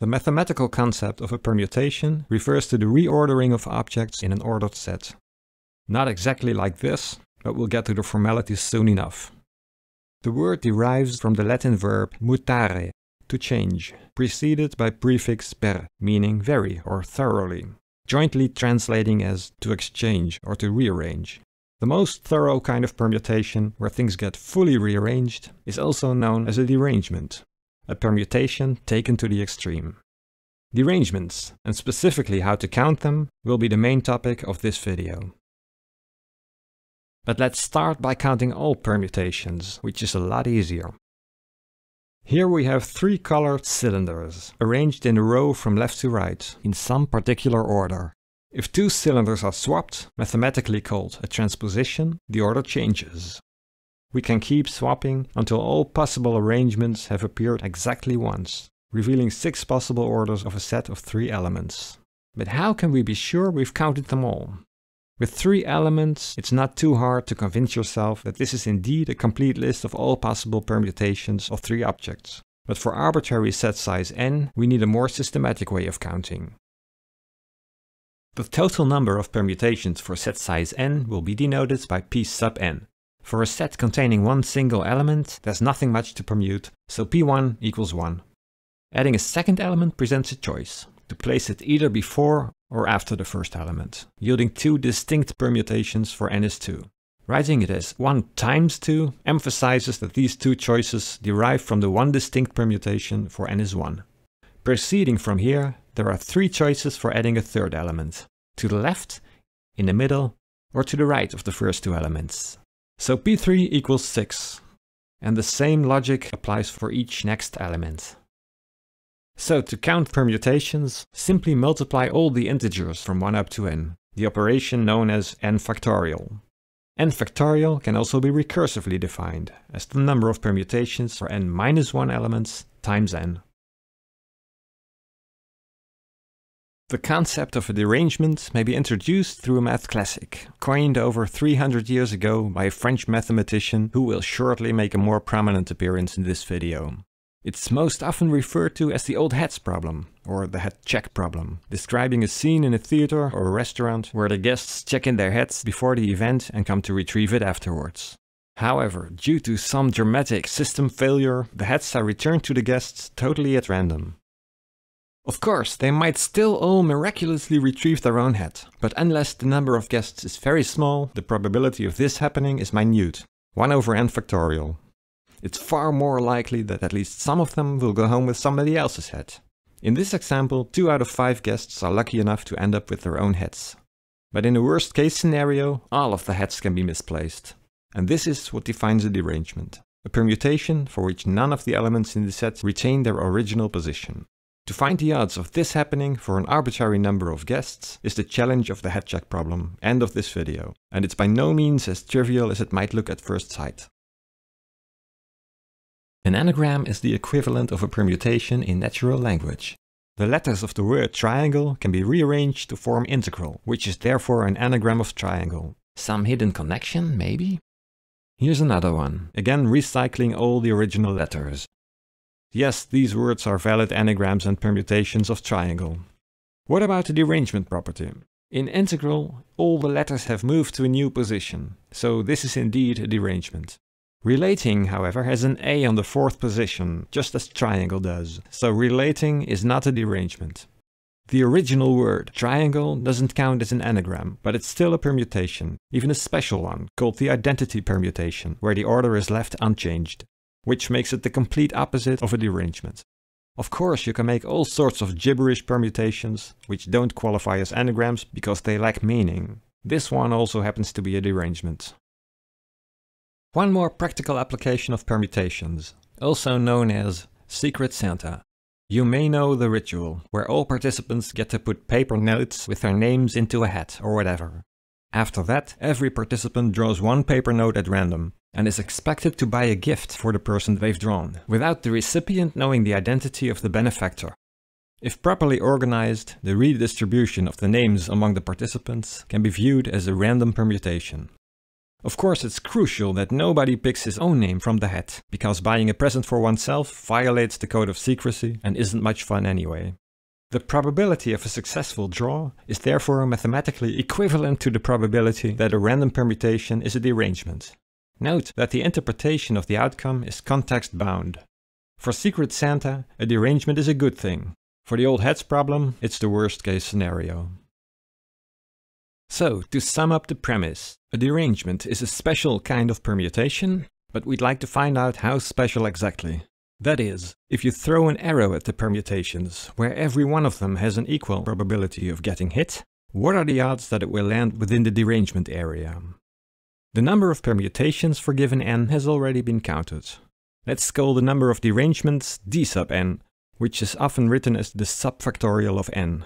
The mathematical concept of a permutation refers to the reordering of objects in an ordered set. Not exactly like this, but we'll get to the formalities soon enough. The word derives from the Latin verb mutare, to change, preceded by prefix per, meaning very or thoroughly, jointly translating as to exchange or to rearrange. The most thorough kind of permutation, where things get fully rearranged, is also known as a derangement, a permutation taken to the extreme. Derangements, and specifically how to count them, will be the main topic of this video. But let's start by counting all permutations, which is a lot easier. Here we have three colored cylinders, arranged in a row from left to right, in some particular order. If two cylinders are swapped, mathematically called a transposition, the order changes. We can keep swapping until all possible arrangements have appeared exactly once, revealing six possible orders of a set of three elements. But how can we be sure we've counted them all? With three elements, it's not too hard to convince yourself that this is indeed a complete list of all possible permutations of three objects. But for arbitrary set size n, we need a more systematic way of counting. The total number of permutations for set size n will be denoted by p sub n. For a set containing one single element, there's nothing much to permute, so p1 equals 1. Adding a second element presents a choice to place it either before or after the first element, yielding two distinct permutations for n is 2. Writing it as 1 times 2 emphasizes that these two choices derive from the one distinct permutation for n is 1. Proceeding from here, there are three choices for adding a third element. To the left, in the middle, or to the right of the first two elements. So p3 equals 6. And the same logic applies for each next element. So to count permutations, simply multiply all the integers from 1 up to n, the operation known as n factorial. n factorial can also be recursively defined as the number of permutations for n minus 1 elements times n. The concept of a derangement may be introduced through a math classic, coined over 300 years ago by a French mathematician who will shortly make a more prominent appearance in this video. It's most often referred to as the old hats problem, or the hat check problem, describing a scene in a theater or a restaurant where the guests check in their hats before the event and come to retrieve it afterwards. However, due to some dramatic system failure, the hats are returned to the guests totally at random. Of course, they might still all miraculously retrieve their own hat, but unless the number of guests is very small, the probability of this happening is minute, 1 over n factorial it's far more likely that at least some of them will go home with somebody else's hat. In this example, 2 out of 5 guests are lucky enough to end up with their own hats. But in a worst case scenario, all of the hats can be misplaced. And this is what defines a derangement. A permutation for which none of the elements in the set retain their original position. To find the odds of this happening for an arbitrary number of guests is the challenge of the hat check problem, end of this video. And it's by no means as trivial as it might look at first sight. An anagram is the equivalent of a permutation in natural language. The letters of the word triangle can be rearranged to form integral, which is therefore an anagram of triangle. Some hidden connection, maybe? Here's another one, again recycling all the original letters. Yes, these words are valid anagrams and permutations of triangle. What about the derangement property? In integral, all the letters have moved to a new position, so this is indeed a derangement. Relating, however, has an A on the fourth position, just as triangle does, so relating is not a derangement. The original word, triangle, doesn't count as an anagram, but it's still a permutation, even a special one, called the identity permutation, where the order is left unchanged, which makes it the complete opposite of a derangement. Of course, you can make all sorts of gibberish permutations, which don't qualify as anagrams because they lack meaning. This one also happens to be a derangement. One more practical application of permutations, also known as Secret Santa. You may know the ritual, where all participants get to put paper notes with their names into a hat or whatever. After that, every participant draws one paper note at random, and is expected to buy a gift for the person they've drawn, without the recipient knowing the identity of the benefactor. If properly organized, the redistribution of the names among the participants can be viewed as a random permutation. Of course, it's crucial that nobody picks his own name from the hat, because buying a present for oneself violates the code of secrecy and isn't much fun anyway. The probability of a successful draw is therefore mathematically equivalent to the probability that a random permutation is a derangement. Note that the interpretation of the outcome is context bound. For Secret Santa, a derangement is a good thing. For the old hats problem, it's the worst case scenario. So, to sum up the premise, a derangement is a special kind of permutation, but we'd like to find out how special exactly. That is, if you throw an arrow at the permutations, where every one of them has an equal probability of getting hit, what are the odds that it will land within the derangement area? The number of permutations for given n has already been counted. Let's call the number of derangements d sub n, which is often written as the subfactorial of n.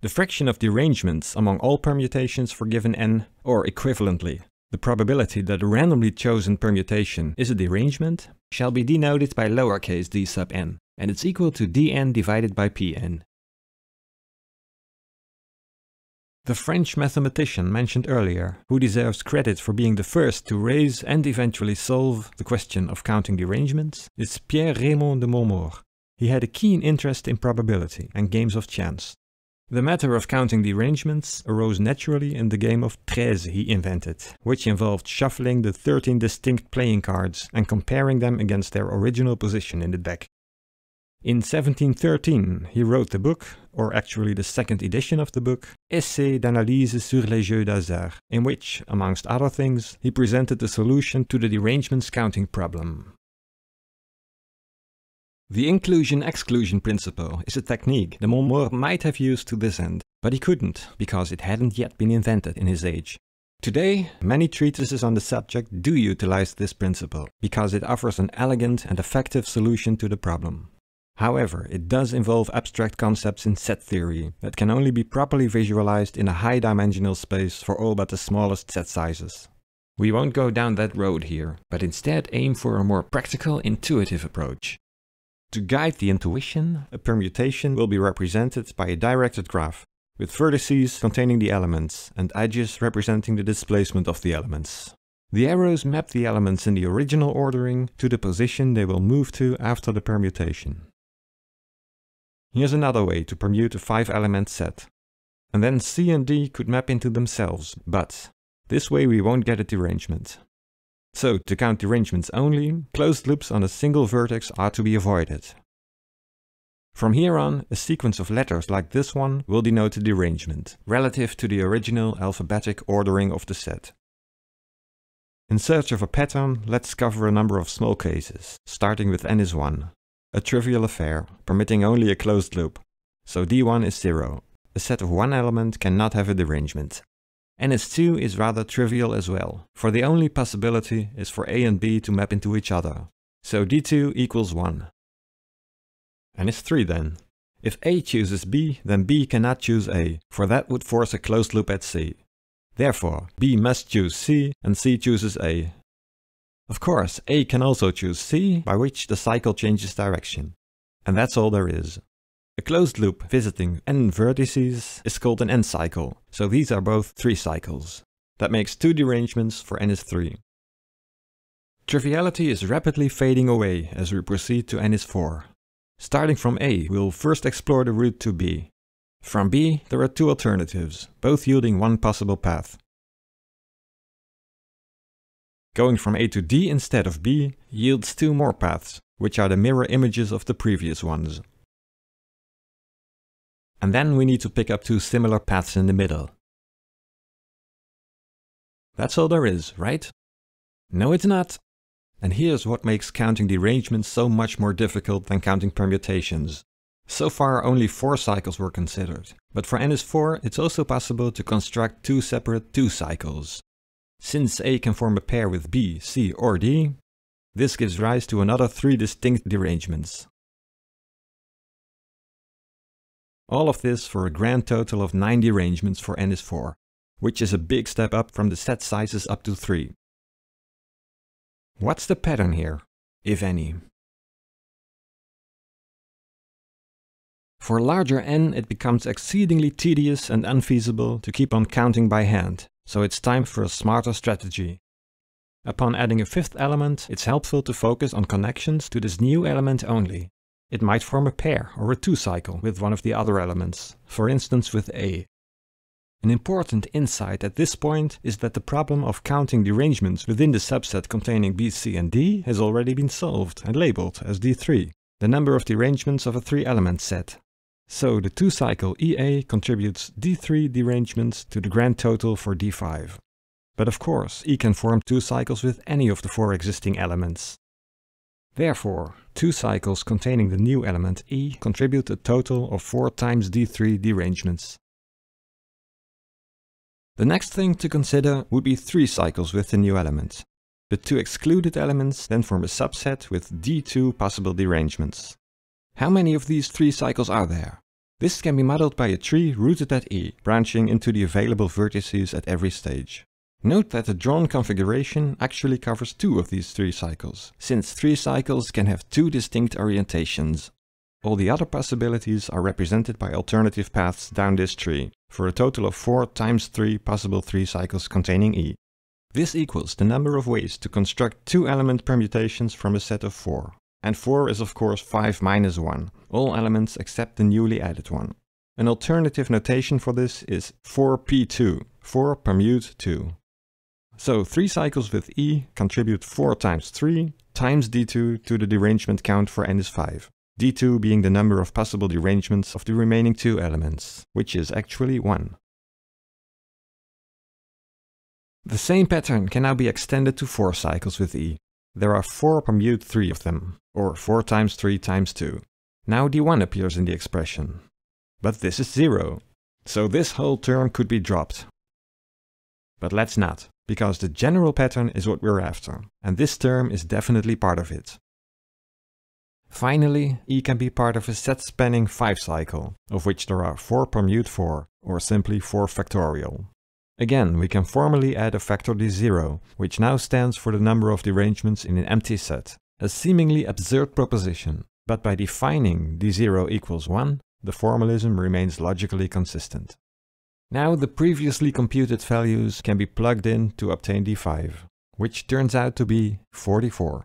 The fraction of derangements among all permutations for given n, or equivalently, the probability that a randomly chosen permutation is a derangement, shall be denoted by lowercase d sub n, and it's equal to dn divided by pn. The French mathematician mentioned earlier, who deserves credit for being the first to raise and eventually solve the question of counting derangements, is Pierre Rémond de Montmort. He had a keen interest in probability and games of chance, the matter of counting derangements arose naturally in the game of treize he invented, which involved shuffling the 13 distinct playing cards and comparing them against their original position in the deck. In 1713 he wrote the book, or actually the second edition of the book, Essai d'analyse sur les jeux d'hasard, in which, amongst other things, he presented the solution to the derangements counting problem. The inclusion-exclusion principle is a technique de Montmort might have used to this end, but he couldn't, because it hadn't yet been invented in his age. Today, many treatises on the subject do utilize this principle, because it offers an elegant and effective solution to the problem. However, it does involve abstract concepts in set theory that can only be properly visualized in a high-dimensional space for all but the smallest set sizes. We won't go down that road here, but instead aim for a more practical, intuitive approach. To guide the intuition, a permutation will be represented by a directed graph, with vertices containing the elements and edges representing the displacement of the elements. The arrows map the elements in the original ordering to the position they will move to after the permutation. Here's another way to permute a 5-element set. And then C and D could map into themselves, but this way we won't get a derangement. So, to count derangements only, closed loops on a single vertex are to be avoided. From here on, a sequence of letters like this one will denote a derangement, relative to the original alphabetic ordering of the set. In search of a pattern, let's cover a number of small cases, starting with n is 1. A trivial affair, permitting only a closed loop. So d1 is 0. A set of one element cannot have a derangement. NS2 is rather trivial as well, for the only possibility is for A and B to map into each other. So D2 equals 1. NS3 then. If A chooses B, then B cannot choose A, for that would force a closed loop at C. Therefore, B must choose C and C chooses A. Of course, A can also choose C, by which the cycle changes direction. And that's all there is. A closed loop visiting n vertices is called an n cycle, so these are both 3 cycles. That makes 2 derangements for n is 3. Triviality is rapidly fading away as we proceed to n is 4. Starting from A, we'll first explore the route to B. From B, there are two alternatives, both yielding one possible path. Going from A to D instead of B yields two more paths, which are the mirror images of the previous ones. And then we need to pick up two similar paths in the middle. That's all there is, right? No, it's not. And here's what makes counting derangements so much more difficult than counting permutations. So far only 4 cycles were considered, but for n is 4 it's also possible to construct two separate 2 cycles. Since A can form a pair with B, C or D, this gives rise to another 3 distinct derangements. All of this for a grand total of 9 derangements for n is 4, which is a big step up from the set sizes up to 3. What's the pattern here, if any? For larger n it becomes exceedingly tedious and unfeasible to keep on counting by hand, so it's time for a smarter strategy. Upon adding a fifth element, it's helpful to focus on connections to this new element only. It might form a pair or a two-cycle with one of the other elements, for instance with A. An important insight at this point is that the problem of counting derangements within the subset containing B, C and D has already been solved and labeled as D3, the number of derangements of a three-element set. So the two-cycle EA contributes D3 derangements to the grand total for D5. But of course, E can form two cycles with any of the four existing elements. Therefore, two cycles containing the new element E contribute a total of 4 times D3 derangements. The next thing to consider would be three cycles with the new element. The two excluded elements then form a subset with D2 possible derangements. How many of these three cycles are there? This can be modeled by a tree rooted at E, branching into the available vertices at every stage. Note that the drawn configuration actually covers two of these three cycles, since three cycles can have two distinct orientations. All the other possibilities are represented by alternative paths down this tree, for a total of 4 times 3 possible 3 cycles containing E. This equals the number of ways to construct two element permutations from a set of 4. And 4 is of course 5 minus 1, all elements except the newly added one. An alternative notation for this is 4p2, 4 permute 2. So 3 cycles with E contribute 4 times 3 times D2 to the derangement count for n is 5. D2 being the number of possible derangements of the remaining two elements, which is actually 1. The same pattern can now be extended to 4 cycles with E. There are 4 permute 3 of them, or 4 times 3 times 2. Now D1 appears in the expression. But this is 0, so this whole term could be dropped. But let's not because the general pattern is what we're after, and this term is definitely part of it. Finally, E can be part of a set-spanning 5 cycle, of which there are 4 permute 4, or simply 4 factorial. Again, we can formally add a factor d0, which now stands for the number of derangements in an empty set. A seemingly absurd proposition, but by defining d0 equals 1, the formalism remains logically consistent. Now the previously computed values can be plugged in to obtain d5, which turns out to be 44.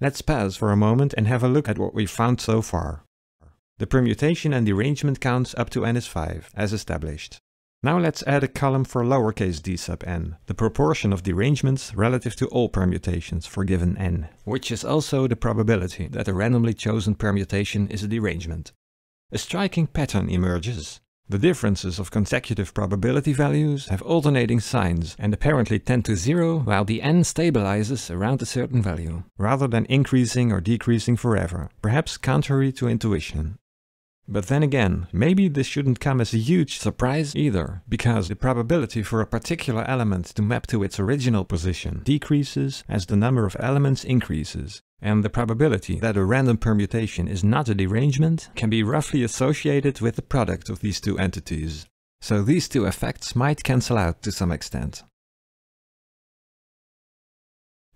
Let's pause for a moment and have a look at what we've found so far. The permutation and derangement counts up to n is 5, as established. Now let's add a column for lowercase d sub n, the proportion of derangements relative to all permutations for given n, which is also the probability that a randomly chosen permutation is a derangement. A striking pattern emerges. The differences of consecutive probability values have alternating signs and apparently tend to zero while the n stabilizes around a certain value, rather than increasing or decreasing forever, perhaps contrary to intuition. But then again, maybe this shouldn't come as a huge surprise either, because the probability for a particular element to map to its original position decreases as the number of elements increases, and the probability that a random permutation is not a derangement can be roughly associated with the product of these two entities. So these two effects might cancel out to some extent.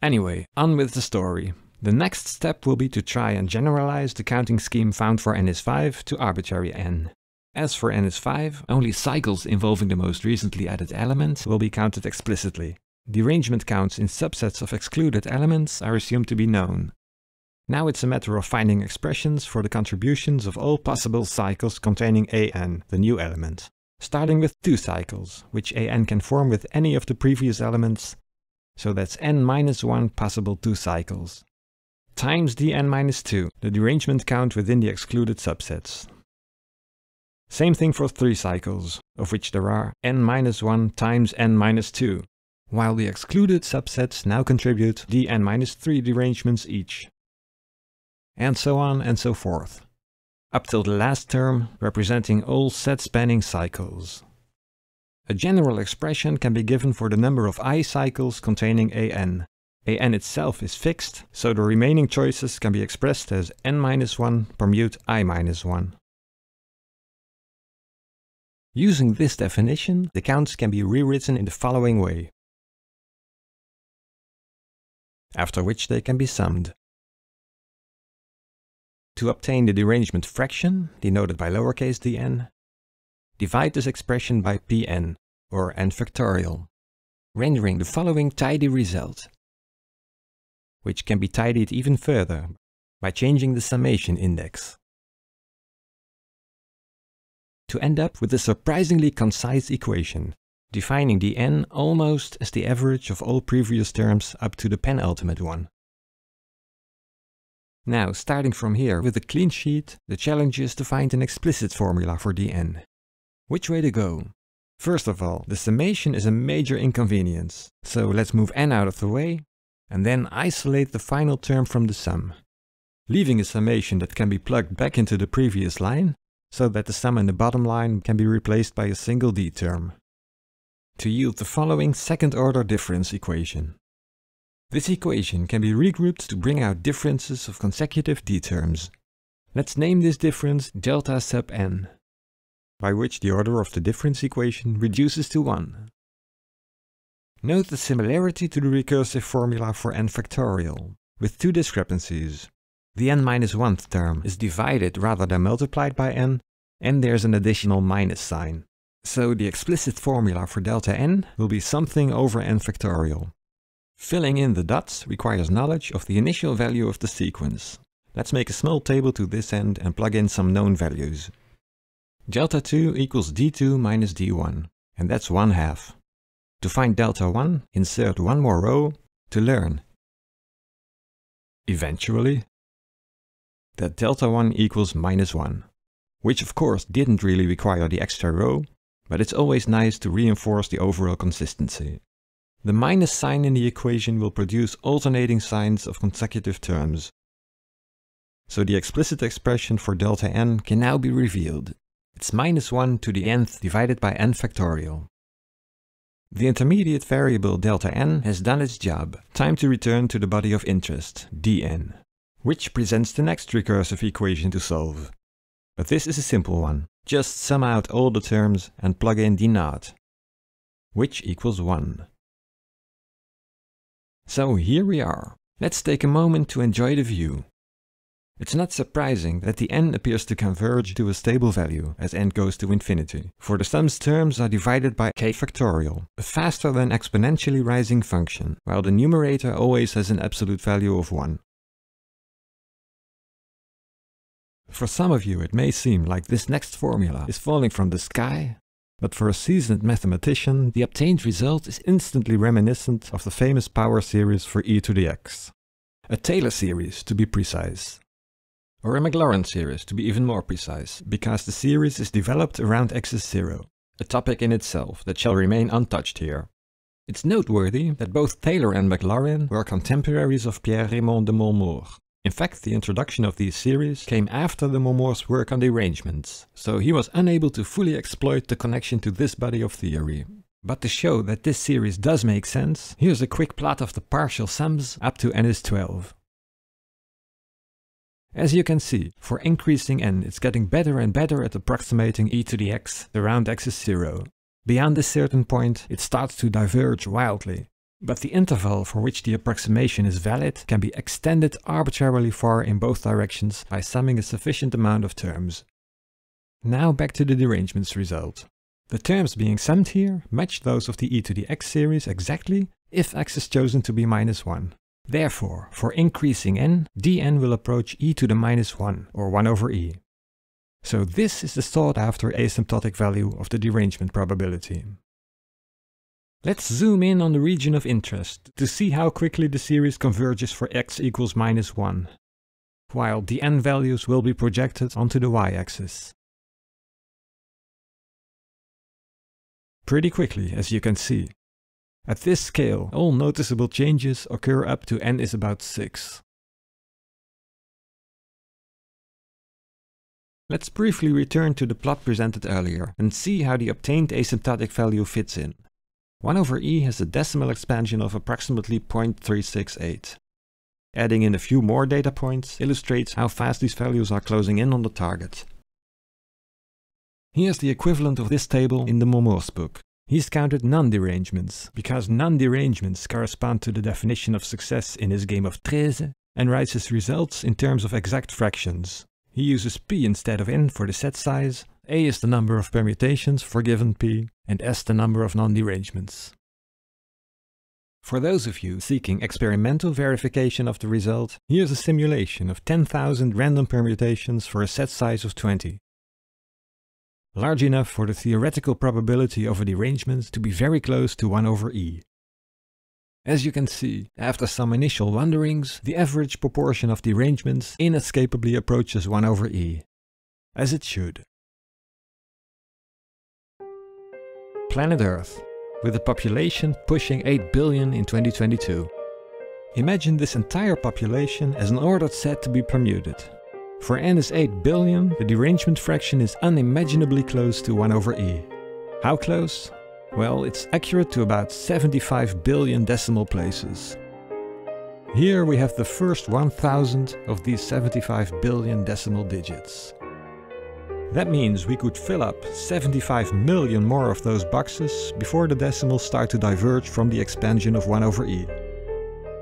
Anyway, on with the story. The next step will be to try and generalize the counting scheme found for n is 5 to arbitrary n. As for n is 5, only cycles involving the most recently added element will be counted explicitly, Derangement counts in subsets of excluded elements are assumed to be known. Now it's a matter of finding expressions for the contributions of all possible cycles containing an, the new element. Starting with two cycles, which an can form with any of the previous elements, so that's n minus 1 possible two cycles. Times dn minus 2, the derangement count within the excluded subsets. Same thing for three cycles, of which there are n minus 1 times n minus 2, while the excluded subsets now contribute dn-3 derangements each. And so on and so forth, up till the last term representing all set-spanning cycles. A general expression can be given for the number of i cycles containing an. An itself is fixed, so the remaining choices can be expressed as n-1 permute i-1. Using this definition, the counts can be rewritten in the following way after which they can be summed. To obtain the derangement fraction, denoted by lowercase dn, divide this expression by pn, or n factorial. rendering the following tidy result, which can be tidied even further by changing the summation index. To end up with a surprisingly concise equation, defining the n almost as the average of all previous terms up to the penultimate one. Now, starting from here with a clean sheet, the challenge is to find an explicit formula for dn. Which way to go? First of all, the summation is a major inconvenience, so let's move n out of the way, and then isolate the final term from the sum, leaving a summation that can be plugged back into the previous line, so that the sum in the bottom line can be replaced by a single d term to yield the following second-order difference equation. This equation can be regrouped to bring out differences of consecutive d-terms. Let's name this difference delta sub n, by which the order of the difference equation reduces to 1. Note the similarity to the recursive formula for n factorial, with two discrepancies. The n minus 1th term is divided rather than multiplied by n, and there's an additional minus sign. So the explicit formula for delta n will be something over n factorial. Filling in the dots requires knowledge of the initial value of the sequence. Let's make a small table to this end and plug in some known values. Delta 2 equals d2 minus d1, and that's 1 half. To find delta 1, insert one more row to learn. Eventually, that delta 1 equals minus 1, which of course didn't really require the extra row, but it's always nice to reinforce the overall consistency. The minus sign in the equation will produce alternating signs of consecutive terms. So the explicit expression for delta n can now be revealed. It's minus 1 to the nth divided by n factorial. The intermediate variable delta n has done its job. Time to return to the body of interest, dn, which presents the next recursive equation to solve. But this is a simple one. Just sum out all the terms and plug in d naught, which equals 1. So here we are. Let's take a moment to enjoy the view. It's not surprising that the n appears to converge to a stable value as n goes to infinity, for the sum's terms are divided by k factorial, a faster than exponentially rising function, while the numerator always has an absolute value of 1. For some of you it may seem like this next formula is falling from the sky, but for a seasoned mathematician the obtained result is instantly reminiscent of the famous power series for e to the x. A Taylor series to be precise. Or a Maclaurin series to be even more precise, because the series is developed around x is 0, a topic in itself that shall remain untouched here. It's noteworthy that both Taylor and Maclaurin were contemporaries of Pierre Rémond de Montmort, in fact, the introduction of these series came after de Montmort's work on derangements, so he was unable to fully exploit the connection to this body of theory. But to show that this series does make sense, here's a quick plot of the partial sums up to n is 12. As you can see, for increasing n it's getting better and better at approximating e to the x around x is 0. Beyond a certain point, it starts to diverge wildly, but the interval for which the approximation is valid can be extended arbitrarily far in both directions by summing a sufficient amount of terms. Now back to the derangements result. The terms being summed here match those of the e to the x series exactly if x is chosen to be minus 1. Therefore, for increasing n, dn will approach e to the minus 1, or 1 over e. So this is the sought after asymptotic value of the derangement probability. Let's zoom in on the region of interest to see how quickly the series converges for x equals minus 1, while the n values will be projected onto the y-axis. Pretty quickly, as you can see. At this scale, all noticeable changes occur up to n is about 6. Let's briefly return to the plot presented earlier and see how the obtained asymptotic value fits in. 1 over e has a decimal expansion of approximately 0.368. Adding in a few more data points illustrates how fast these values are closing in on the target. Here's the equivalent of this table in de Montmort's book. He's counted non-derangements, because non-derangements correspond to the definition of success in his game of Treize, and writes his results in terms of exact fractions. He uses p instead of n for the set size, a is the number of permutations for given p, and S the number of non-derangements. For those of you seeking experimental verification of the result, here's a simulation of 10,000 random permutations for a set size of 20. Large enough for the theoretical probability of a derangement to be very close to 1 over e. As you can see, after some initial wanderings, the average proportion of derangements inescapably approaches 1 over e. As it should. Planet Earth with a population pushing 8 billion in 2022. Imagine this entire population as an ordered set to be permuted. For n is 8 billion, the derangement fraction is unimaginably close to 1 over e. How close? Well, it's accurate to about 75 billion decimal places. Here we have the first 1000 of these 75 billion decimal digits. That means we could fill up 75 million more of those boxes before the decimals start to diverge from the expansion of 1 over e.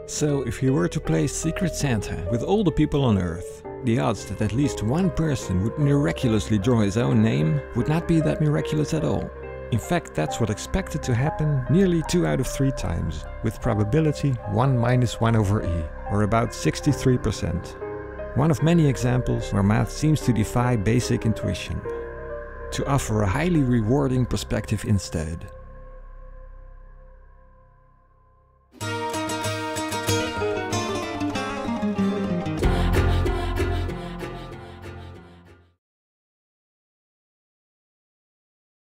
So if you were to play Secret Santa with all the people on Earth, the odds that at least one person would miraculously draw his own name would not be that miraculous at all. In fact, that's what expected to happen nearly 2 out of 3 times, with probability 1 minus 1 over e, or about 63%. One of many examples where math seems to defy basic intuition. To offer a highly rewarding perspective instead.